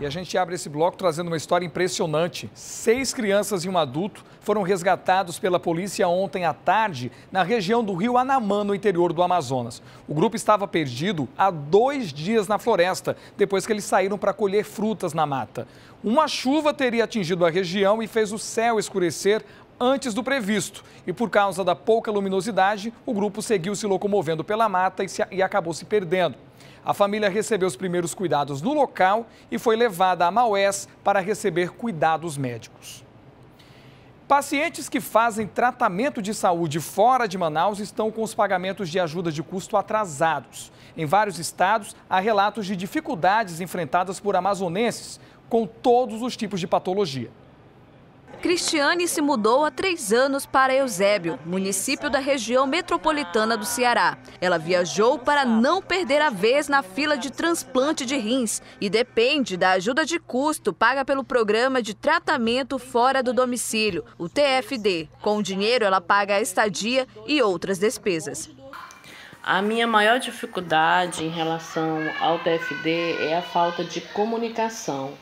E a gente abre esse bloco trazendo uma história impressionante. Seis crianças e um adulto foram resgatados pela polícia ontem à tarde na região do rio Anamã, no interior do Amazonas. O grupo estava perdido há dois dias na floresta, depois que eles saíram para colher frutas na mata. Uma chuva teria atingido a região e fez o céu escurecer antes do previsto. E por causa da pouca luminosidade, o grupo seguiu se locomovendo pela mata e, se, e acabou se perdendo. A família recebeu os primeiros cuidados no local e foi levada a Maués para receber cuidados médicos. Pacientes que fazem tratamento de saúde fora de Manaus estão com os pagamentos de ajuda de custo atrasados. Em vários estados, há relatos de dificuldades enfrentadas por amazonenses com todos os tipos de patologia. Cristiane se mudou há três anos para Eusébio, município da região metropolitana do Ceará. Ela viajou para não perder a vez na fila de transplante de rins e depende da ajuda de custo paga pelo Programa de Tratamento Fora do Domicílio, o TFD. Com o dinheiro, ela paga a estadia e outras despesas. A minha maior dificuldade em relação ao TFD é a falta de comunicação.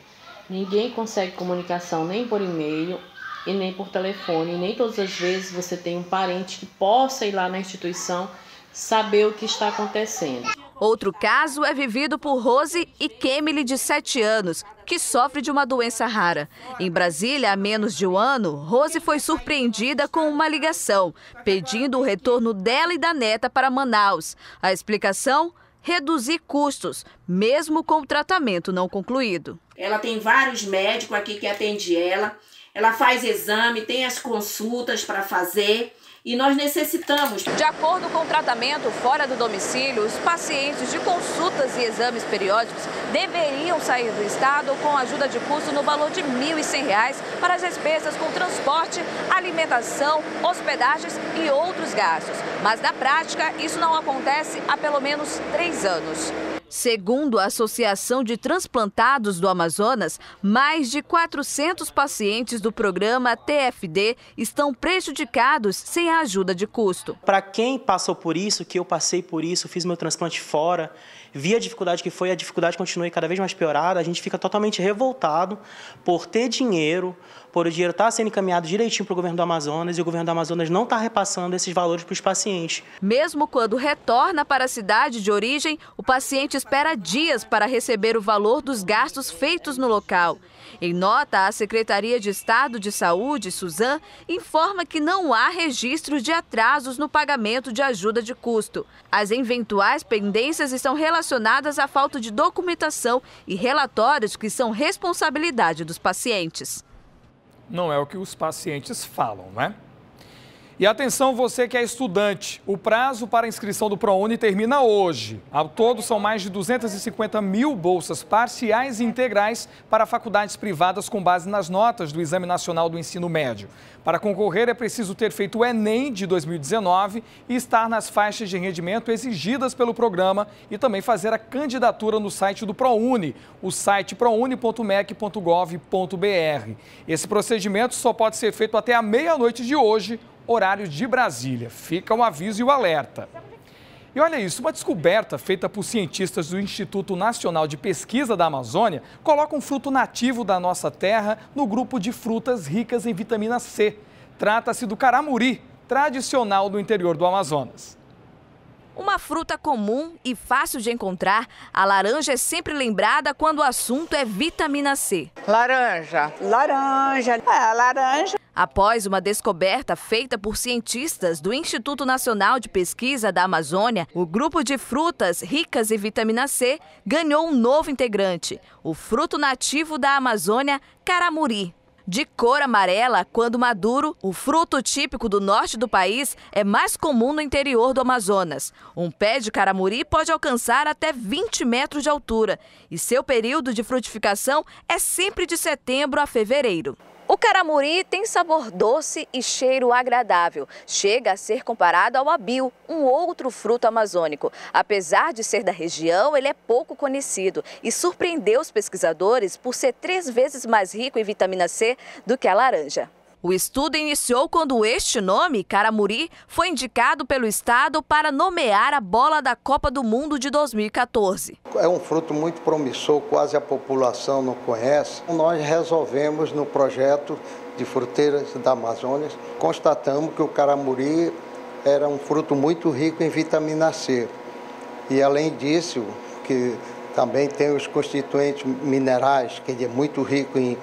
Ninguém consegue comunicação nem por e-mail e nem por telefone. Nem todas as vezes você tem um parente que possa ir lá na instituição saber o que está acontecendo. Outro caso é vivido por Rose e Kemily, de 7 anos, que sofre de uma doença rara. Em Brasília, há menos de um ano, Rose foi surpreendida com uma ligação, pedindo o retorno dela e da neta para Manaus. A explicação? reduzir custos, mesmo com o tratamento não concluído. Ela tem vários médicos aqui que atendem ela, ela faz exame, tem as consultas para fazer e nós necessitamos. De acordo com o tratamento fora do domicílio, os pacientes de consultas e exames periódicos deveriam sair do estado com ajuda de custo no valor de R$ 1.100 para as despesas com transporte, alimentação, hospedagens e outros gastos. Mas na prática, isso não acontece há pelo menos três anos. Segundo a Associação de Transplantados do Amazonas, mais de 400 pacientes do programa TFD estão prejudicados sem a ajuda de custo. Para quem passou por isso, que eu passei por isso, fiz meu transplante fora, vi a dificuldade que foi, a dificuldade continua cada vez mais piorada, a gente fica totalmente revoltado por ter dinheiro, por o dinheiro estar tá sendo encaminhado direitinho para o governo do Amazonas e o governo do Amazonas não está repassando esses valores para os pacientes. Mesmo quando retorna para a cidade de origem, o paciente espera dias para receber o valor dos gastos feitos no local. Em nota, a Secretaria de Estado de Saúde, Suzan, informa que não há registros de atrasos no pagamento de ajuda de custo. As eventuais pendências estão relacionadas à falta de documentação e relatórios que são responsabilidade dos pacientes não é o que os pacientes falam, né? E atenção você que é estudante, o prazo para inscrição do ProUni termina hoje. Ao todo, são mais de 250 mil bolsas parciais e integrais para faculdades privadas com base nas notas do Exame Nacional do Ensino Médio. Para concorrer, é preciso ter feito o Enem de 2019 e estar nas faixas de rendimento exigidas pelo programa e também fazer a candidatura no site do ProUni, o site prouni.mec.gov.br. Esse procedimento só pode ser feito até a meia-noite de hoje horário de Brasília. Fica o aviso e o alerta. E olha isso, uma descoberta feita por cientistas do Instituto Nacional de Pesquisa da Amazônia coloca um fruto nativo da nossa terra no grupo de frutas ricas em vitamina C. Trata-se do caramuri, tradicional do interior do Amazonas. Uma fruta comum e fácil de encontrar, a laranja é sempre lembrada quando o assunto é vitamina C. Laranja, laranja, é, laranja. Após uma descoberta feita por cientistas do Instituto Nacional de Pesquisa da Amazônia, o grupo de frutas ricas em vitamina C ganhou um novo integrante, o fruto nativo da Amazônia, caramuri. De cor amarela, quando maduro, o fruto típico do norte do país é mais comum no interior do Amazonas. Um pé de caramuri pode alcançar até 20 metros de altura e seu período de frutificação é sempre de setembro a fevereiro. O caramuri tem sabor doce e cheiro agradável. Chega a ser comparado ao abil, um outro fruto amazônico. Apesar de ser da região, ele é pouco conhecido e surpreendeu os pesquisadores por ser três vezes mais rico em vitamina C do que a laranja. O estudo iniciou quando este nome, Caramuri, foi indicado pelo Estado para nomear a bola da Copa do Mundo de 2014. É um fruto muito promissor, quase a população não conhece. Nós resolvemos no projeto de fruteiras da Amazônia, constatamos que o caramuri era um fruto muito rico em vitamina C. E além disso, que também tem os constituintes minerais, que é muito rico em,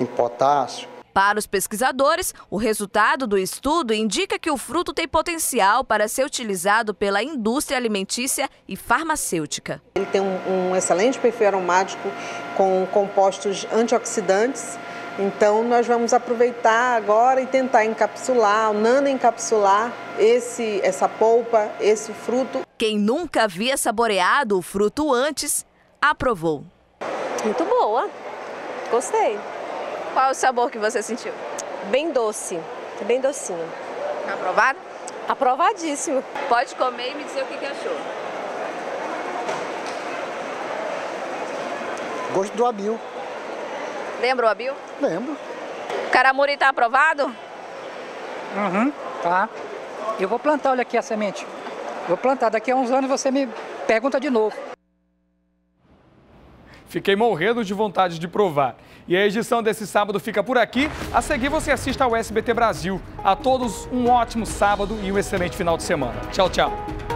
em potássio, para os pesquisadores, o resultado do estudo indica que o fruto tem potencial para ser utilizado pela indústria alimentícia e farmacêutica. Ele tem um, um excelente perfil aromático com compostos antioxidantes. Então nós vamos aproveitar agora e tentar encapsular, nano-encapsular esse, essa polpa, esse fruto. Quem nunca havia saboreado o fruto antes, aprovou. Muito boa, gostei. Qual o sabor que você sentiu? Bem doce, bem docinho. Tá aprovado? Aprovadíssimo. Pode comer e me dizer o que, que achou. Gosto do abil. Lembra o abil? Lembro. Caramuri tá aprovado? Uhum, tá. Eu vou plantar, olha aqui a semente. Vou plantar, daqui a uns anos você me pergunta de novo. Fiquei morrendo de vontade de provar. E a edição desse sábado fica por aqui. A seguir você assista ao SBT Brasil. A todos um ótimo sábado e um excelente final de semana. Tchau, tchau.